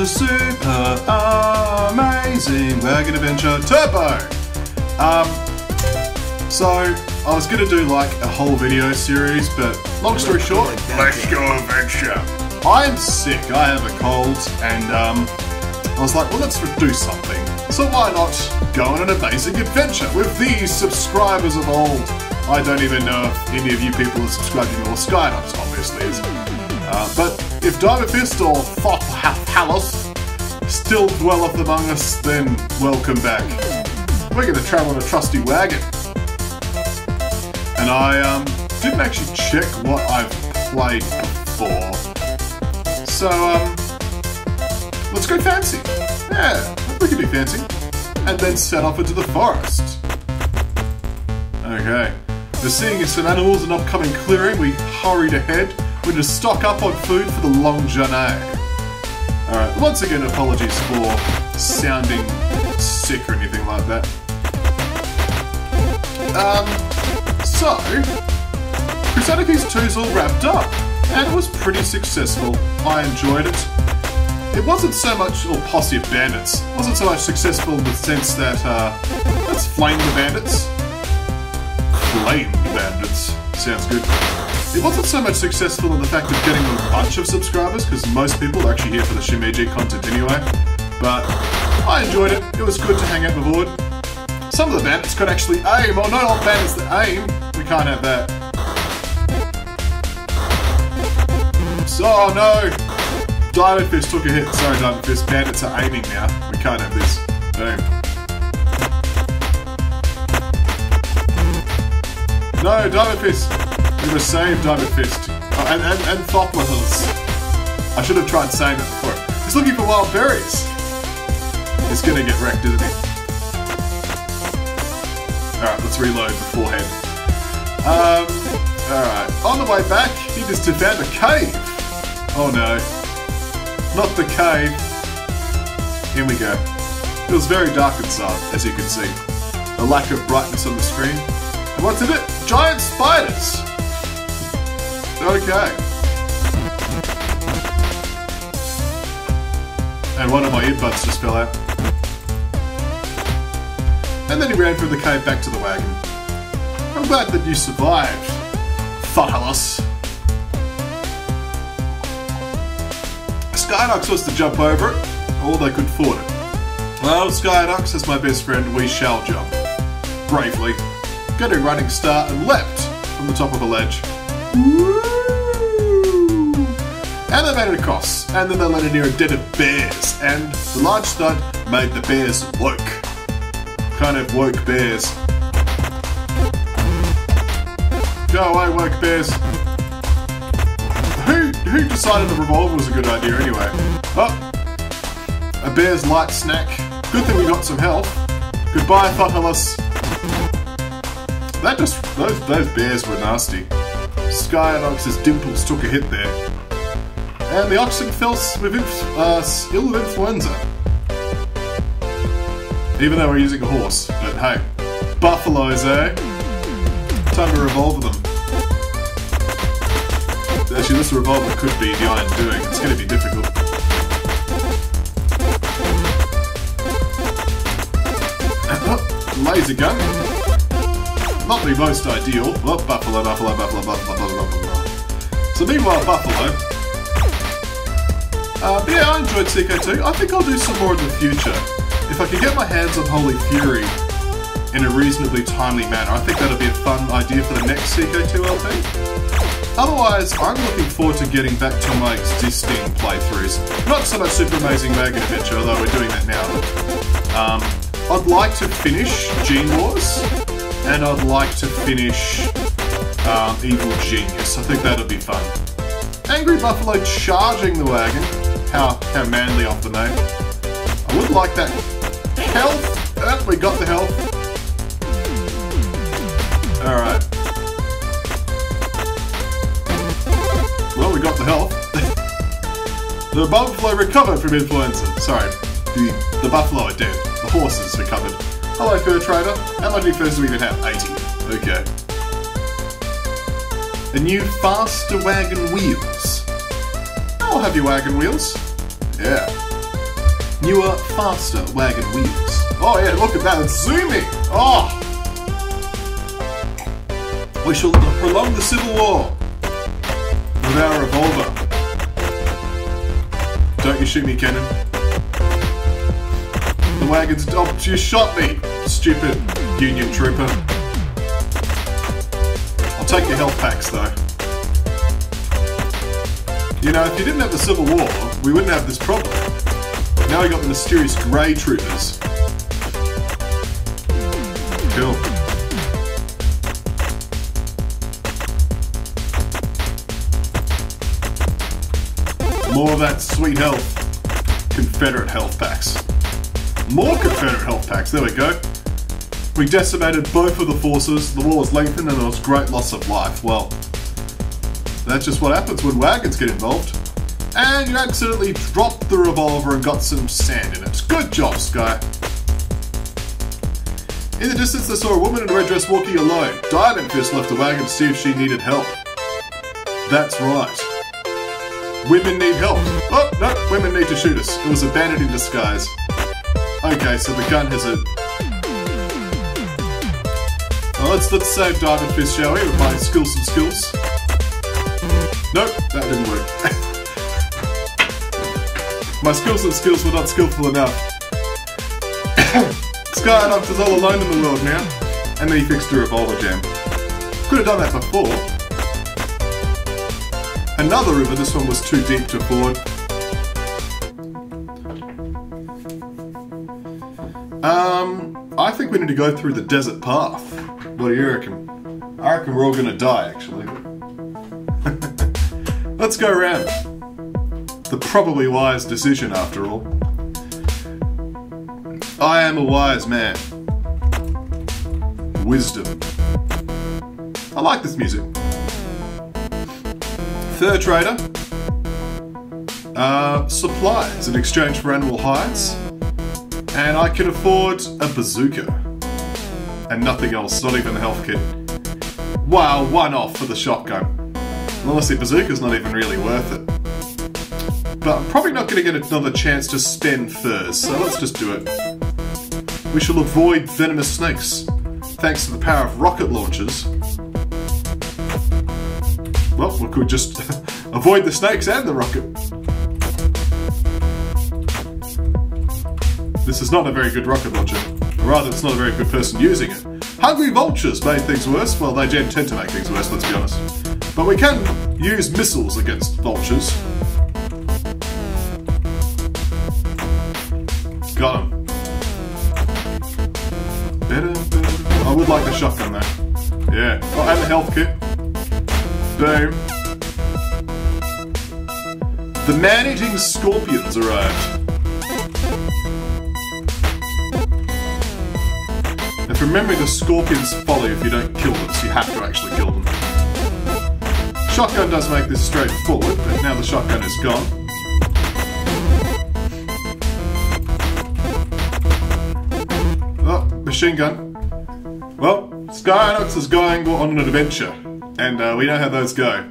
to Super Amazing Wagon Adventure Turbo. Um, so I was gonna do like a whole video series, but long story short, let's go adventure. I'm sick. I have a cold, and um, I was like, well, let's do something. So why not go on an amazing adventure with these subscribers of old? I don't even know if any of you people are subscribing or Skynox, obviously. Uh, but if Diamond Fist or Thoth Halos still dwelleth among us, then welcome back. We're going to travel in a trusty wagon. And I um, didn't actually check what I've played before. So, um, let's go fancy. Yeah, we can do fancy. And then set off into the forest. Okay. We're seeing some animals in an upcoming clearing. We hurried ahead. We're going to stock up on food for the long journey. Alright, once again, apologies for sounding sick or anything like that. Um, so, Crusader Kings 2 is all wrapped up, and it was pretty successful. I enjoyed it. It wasn't so much, or Posse of Bandits, wasn't so much successful in the sense that, uh, let's flame the bandits. Flame the bandits. Sounds good. It wasn't so much successful in the fact of getting a bunch of subscribers, because most people are actually here for the Shimeji content anyway. But I enjoyed it. It was good to hang out with Ord. Some of the bandits could actually aim. Oh, no, not bandits that aim. We can't have that. So, oh no! Diamond Fist took a hit. Sorry, Diamond Fist. Bandits are aiming now. We can't have this. Boom. No, Diamond Fist. We must save Diamond Fist. Oh, and, and, and Thoplos. I should have tried saying that before. He's looking for wild berries. He's gonna get wrecked, isn't he? Alright, let's reload beforehand. Um, alright. On the way back, he just found a cave. Oh no. Not the cave. Here we go. It was very dark inside, as you can see. A lack of brightness on the screen. And what's in it? Giant spiders! Okay. And one of my earbuds just fell out. And then he ran from the cave back to the wagon. I'm glad that you survived, Thotalos. Skynox was to jump over it, or they could ford it. Well, Skynox, as my best friend, we shall jump. Bravely. Got a running start and leapt from the top of a ledge. And they made it across, and then they landed near a den of bears, and the large stunt made the bears woke. Kind of woke bears. Go away, woke bears. Who who decided the revolver was a good idea anyway? Oh, a bear's light snack. Good thing we got some health. Goodbye, Thotalos. That just those those bears were nasty. Skyanox's dimples took a hit there. And the oxen fell with uh, ill of influenza. Even though we're using a horse. But hey, buffaloes, eh? Time to revolve them. Actually, this revolver could be the iron doing. It's going to be difficult. Laser gun. Not the most ideal. Oh, buffalo, buffalo, buffalo, buffalo, buffalo, buffalo. So meanwhile, buffalo. Uh, but yeah, I enjoyed CK2. I think I'll do some more in the future. If I can get my hands on Holy Fury in a reasonably timely manner, I think that'll be a fun idea for the next CK2 LP. Otherwise, I'm looking forward to getting back to my existing playthroughs. Not so much Super Amazing Wagon Adventure, although we're doing that now. Um, I'd like to finish Gene Wars, and I'd like to finish um, Evil Genius. I think that'll be fun. Angry Buffalo charging the wagon. How, how manly of the name. I would like that health. Oh, we got the health. Alright. Well, we got the health. the buffalo recovered from influenza. Sorry, the, the buffalo are dead. The horses recovered. Hello, fur trader. How many furs do we even have? 80. Okay. A new faster wagon wheels. I'll have your wagon wheels. Yeah. Newer, faster wagon wheels. Oh yeah, look at that, it's zooming! Oh! We shall prolong the Civil War with our revolver. Don't you shoot me, cannon. The wagon's... Oh, you shot me! Stupid Union trooper. I'll take your health packs, though. You know, if you didn't have the Civil War, we wouldn't have this problem. Now we got the mysterious Grey Troopers. Cool. More of that sweet health. Confederate health packs. More Confederate health packs, there we go. We decimated both of the forces, the war was lengthened and there was great loss of life. Well, that's just what happens when wagons get involved. And you accidentally dropped the revolver and got some sand in it. Good job, Sky. In the distance, they saw a woman in a red dress walking alone. Diamond Fist left the wagon to see if she needed help. That's right. Women need help. Oh, no, women need to shoot us. It was a bandit in disguise. Okay, so the gun has a... Let's, let's save Diamond Fist, shall we, with my skills and skills. Nope, that didn't work. My skills and skills were not skillful enough. Skyanox is all alone in the world now. And then he fixed a revolver jam. Could have done that before. Another river, this one was too deep to ford. Um, I think we need to go through the desert path. You reckon? I reckon we're all gonna die, actually. Let's go around. The probably wise decision, after all. I am a wise man. Wisdom. I like this music. Fur trader. Uh, supplies in exchange for animal hides. And I can afford a bazooka. And nothing else, not even the health kit. Wow, one off for the shotgun. Honestly, Bazooka's not even really worth it. But I'm probably not going to get another chance to spend furs, so let's just do it. We shall avoid venomous snakes, thanks to the power of rocket launchers. Well, we could just avoid the snakes and the rocket. This is not a very good rocket launcher. Rather, it's not a very good person using it. Hungry vultures made things worse. Well, they tend to make things worse, let's be honest. But we can use missiles against vultures. Got him. Better. I would like the shotgun though. Yeah. Oh, and the health kit. Boom. The man-eating scorpions arrived. If remembering the scorpions follow if you don't kill them, so you have to actually kill them. Shotgun does make this straightforward, but now the shotgun is gone. Oh, machine gun. Well, Skyanox is going on an adventure, and uh, we know how those go.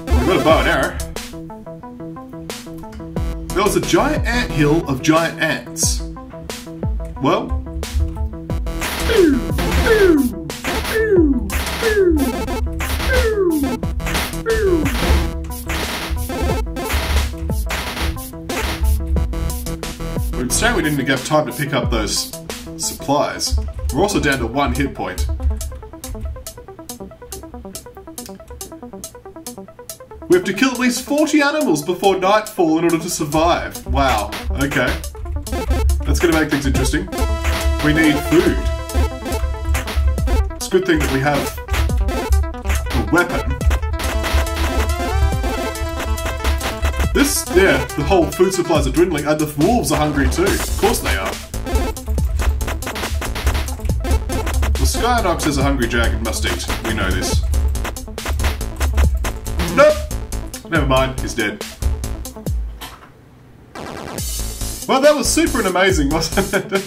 We've got a bow and arrow. There was a giant ant hill of giant ants. Well, We'd say we didn't have time to pick up those supplies. We're also down to one hit point. Have to kill at least 40 animals before nightfall in order to survive. Wow, okay. That's gonna make things interesting. We need food. It's a good thing that we have a weapon. This, yeah, the whole food supplies are dwindling, and the wolves are hungry too. Of course they are. The Skyanox is a hungry dragon must eat. We know this. Never mind, he's dead. Well, that was super and amazing, wasn't it?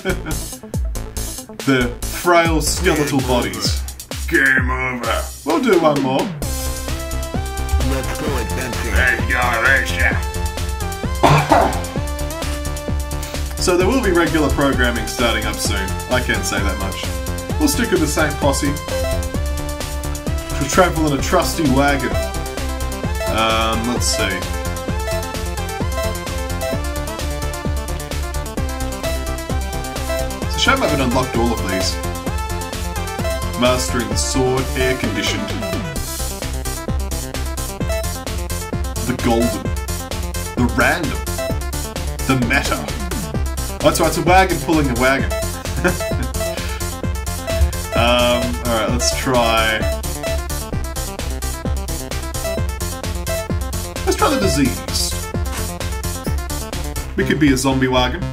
the frail skeletal bodies. Game over. We'll do one more. Let's go adventure. Let's so there will be regular programming starting up soon. I can say that much. We'll stick with the same posse. We'll travel in a trusty wagon. Um, let's see. It's a shame I haven't unlocked all of these. Mastering the sword, air conditioned. The golden. The random. The meta. That's right, it's a wagon pulling a wagon. um, alright, let's try. Let's disease. We could be a zombie wagon.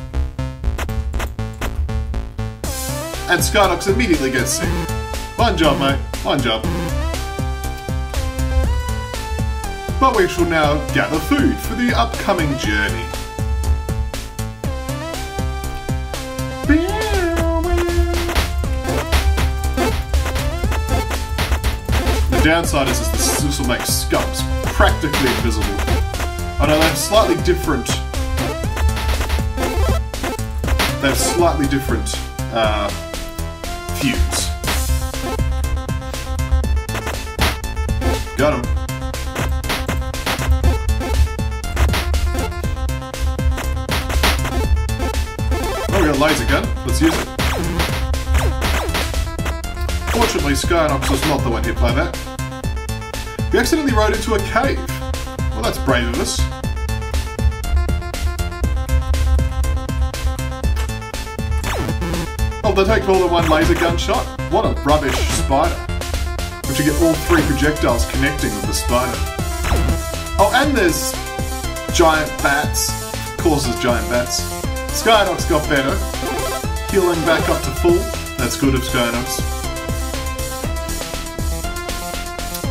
And Skydox immediately gets sick. One job, mate. One job. But we shall now gather food for the upcoming journey. The downside is, is this will make scumps practically invisible. I know they have slightly different. They have slightly different uh. Got him. Oh, we got a laser gun. Let's use it. Fortunately, Skynox was not the one hit by that. We accidentally rode into a cave. Well, that's brave of us. Oh, they take more than one laser gun shot? What a rubbish spider. But you get all three projectiles connecting with the spider. Oh, and there's giant bats. Of course there's giant bats. Skynox got better. Healing back up to full. That's good of Skynox.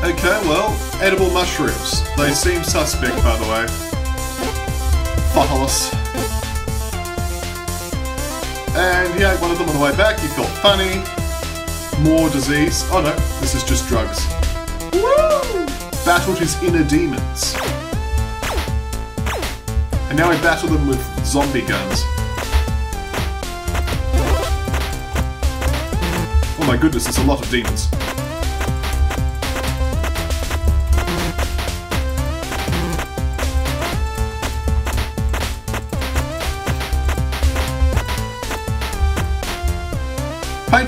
Okay, well, edible mushrooms. They seem suspect, by the way. Photolus. And yeah, one of them on the way back, you felt funny. More disease. Oh no, this is just drugs. Woo! Battled his inner demons. And now we battle them with zombie guns. Oh my goodness, there's a lot of demons.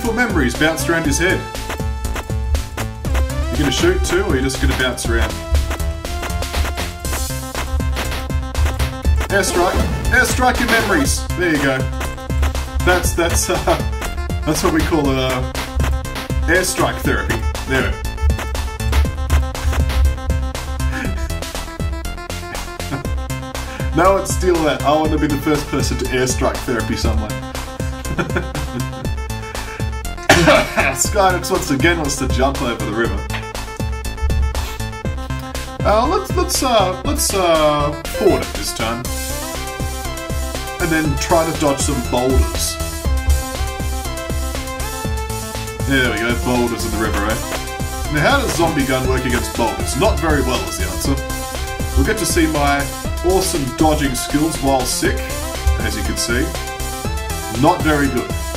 Painful memories bounced around his head. You gonna shoot too, or you just gonna bounce around? Airstrike. Airstrike your memories. There you go. That's that's uh, that's what we call uh, airstrike therapy. There. no one steal that. I want to be the first person to airstrike therapy someone. Skynox once again wants to jump over the river. Uh, let's let's uh let's uh it this time, and then try to dodge some boulders. There we go, boulders in the river, eh? Now, how does zombie gun work against boulders? Not very well is the answer. We'll get to see my awesome dodging skills while sick, as you can see. Not very good.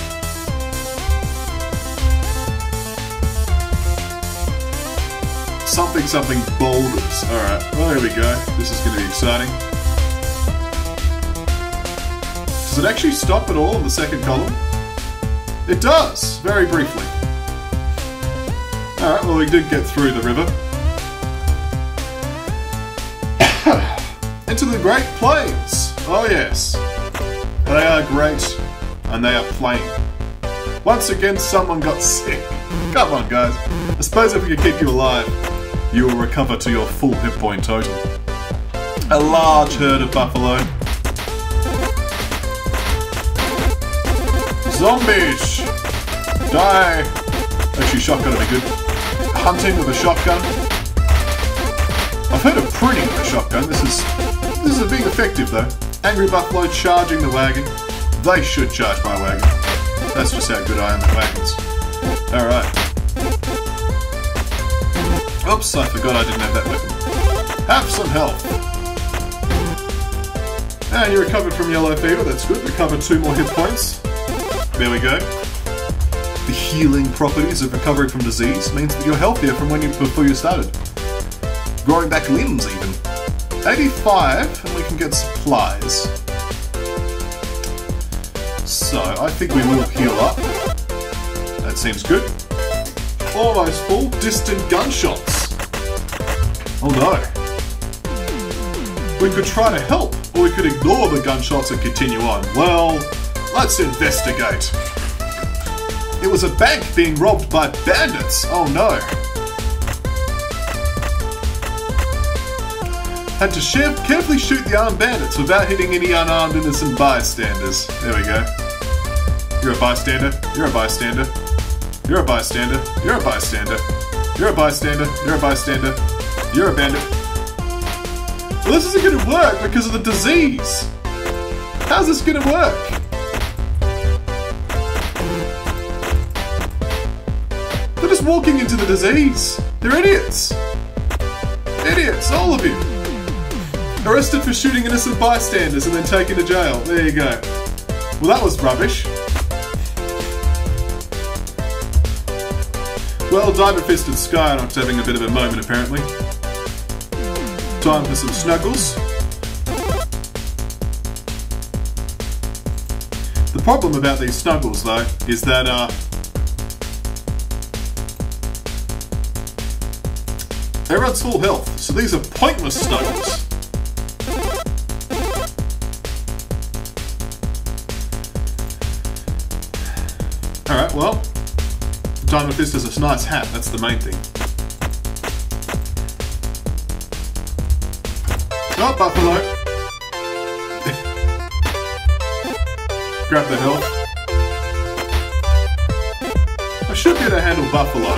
Something something boulders. Alright, well there we go. This is going to be exciting. Does it actually stop at all in the second column? It does, very briefly. Alright, well we did get through the river. Into the Great Plains! Oh yes. They are great, and they are plain. Once again, someone got sick. Come on, guys. I suppose if we can keep you alive, you will recover to your full hit point total. A large herd of buffalo. Zombies! Die! Actually, shotgun would be good. Hunting with a shotgun. I've heard of pruning with a shotgun. This is this is being effective though. Angry buffalo charging the wagon. They should charge my wagon. That's just how good I am at wagons. Alright. Oops, I forgot I didn't have that weapon. Have some health. And you recovered from yellow fever, that's good. Recover two more hit points. There we go. The healing properties of recovering from disease means that you're healthier from when you before you started. Growing back limbs even. 85, and we can get supplies. So, I think we will heal up. That seems good. Almost full. Distant gunshots. Oh no. We could try to help, or we could ignore the gunshots and continue on. Well, let's investigate. It was a bank being robbed by bandits. Oh no. Had to carefully shoot the armed bandits without hitting any unarmed innocent bystanders. There we go. You're a bystander. You're a bystander. You're a bystander. You're a bystander. You're a bystander. You're a bystander. You're a bandit. Well, this isn't to work because of the disease. How's this going to work? They're just walking into the disease. They're idiots. Idiots, all of you. Arrested for shooting innocent bystanders and then taken to jail. There you go. Well, that was rubbish. Well, Diamond Fisted Skyanox having a bit of a moment, apparently. Time for some snuggles. The problem about these snuggles, though, is that, uh, Everyone's full health, so these are pointless snuggles. Alright, well, Diamond Fist is a nice hat, that's the main thing. Oh, Buffalo! Grab the health. I should be able to handle Buffalo.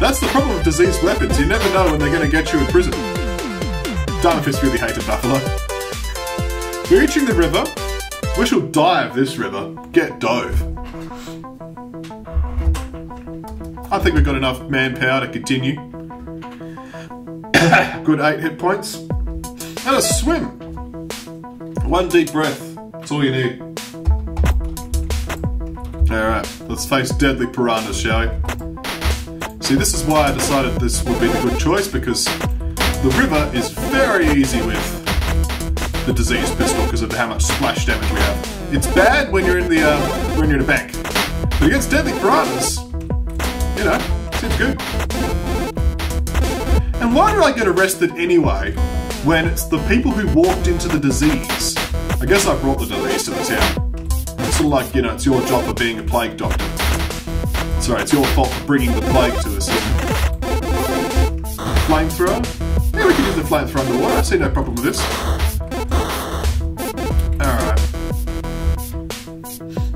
That's the problem with diseased weapons, you never know when they're going to get you in prison. Fist really hated Buffalo. We're reaching the river. We shall dive this river. Get dove. I think we've got enough manpower to continue. Good 8 hit points. And a swim. One deep breath. That's all you need. Alright, let's face deadly piranhas, shall we? See, this is why I decided this would be a good choice, because the river is very easy with the disease pistol because of how much splash damage we have. It's bad when you're in the uh, when you're in a bank, but against deadly piranhas, you know, seems good. And why did I get arrested anyway when it's the people who walked into the disease? I guess I brought the disease to the town. It's sort of like, you know, it's your job for being a plague doctor. Sorry, it's your fault for bringing the plague to us. Flamethrower? Yeah, we can use the flamethrower underwater. I see no problem with this. Alright.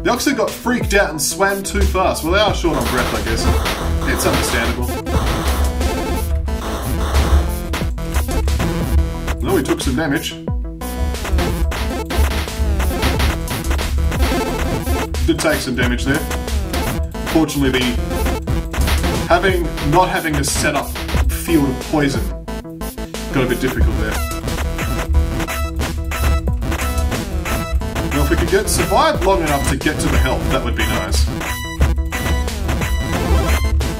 The oxen got freaked out and swam too fast. Well, they are short on breath, I guess. It's understandable. Some damage. Did take some damage there. Fortunately, the having not having a set up field of poison got a bit difficult there. Now if we could get survive long enough to get to the health, that would be nice.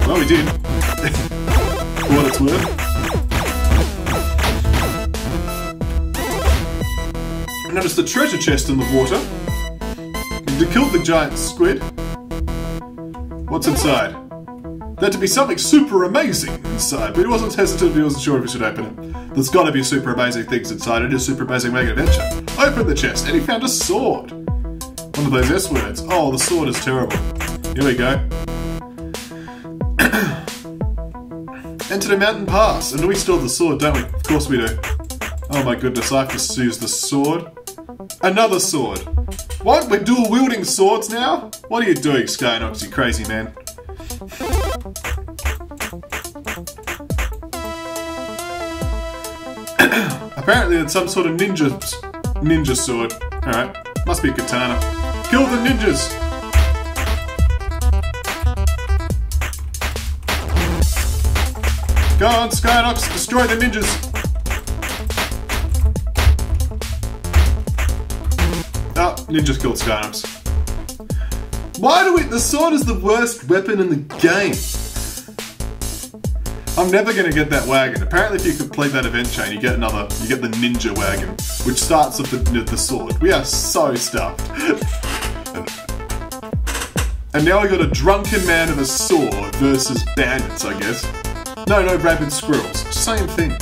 Well, we did. What it's worth. Notice the treasure chest in the water. To kill the giant squid. What's inside? There to be something super amazing inside, but he wasn't hesitant, he wasn't sure if he should open it. There's gotta be super amazing things inside, it is super amazing mega adventure. Open the chest, and he found a sword. One of those S words. Oh, the sword is terrible. Here we go. Enter the mountain pass, and we still have the sword, don't we? Of course we do. Oh my goodness, I have to use the sword. Another sword. What? We're dual wielding swords now? What are you doing, Skyanox, you crazy man? Apparently it's some sort of ninja ninja sword. Alright, must be a katana. Kill the ninjas! Go on, Skyanox, destroy the ninjas! Ninja killed Skynox. Why do we- the sword is the worst weapon in the game. I'm never gonna get that wagon. Apparently if you complete that event chain, you get another, you get the ninja wagon, which starts with the, the sword. We are so stuffed. and now we got a drunken man with a sword versus bandits, I guess. No, no, rabid squirrels. Same thing.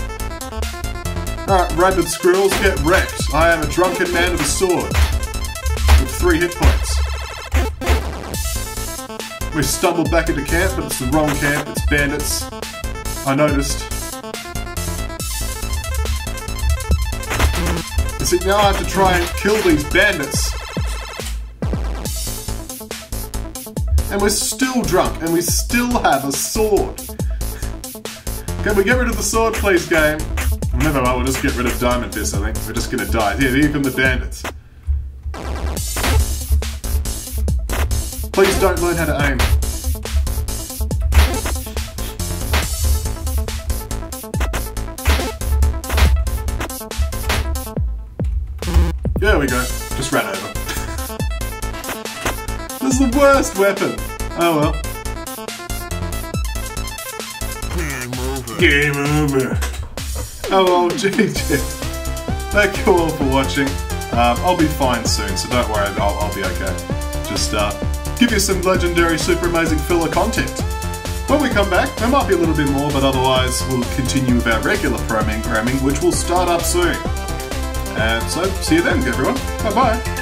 Alright, rabid squirrels, get wrecked. I am a drunken man with a sword. Three hit points. We stumbled back into camp, but it's the wrong camp. It's bandits. I noticed. You see, now I have to try and kill these bandits. And we're still drunk, and we still have a sword. Can we get rid of the sword, please, game? Never mind, we'll just get rid of Diamond Fist, I think. We're just gonna die. Here, come the bandits. Please don't learn how to aim. There we go. Just ran over. this is the worst weapon. Oh well. Game over. Game over. Oh well, GG. Thank you all for watching. Um, I'll be fine soon, so don't worry, I'll, I'll be okay. Just uh, give you some legendary, super amazing filler content. When we come back, there might be a little bit more, but otherwise we'll continue with our regular programming, which will start up soon. And so, see you then, everyone. Bye bye.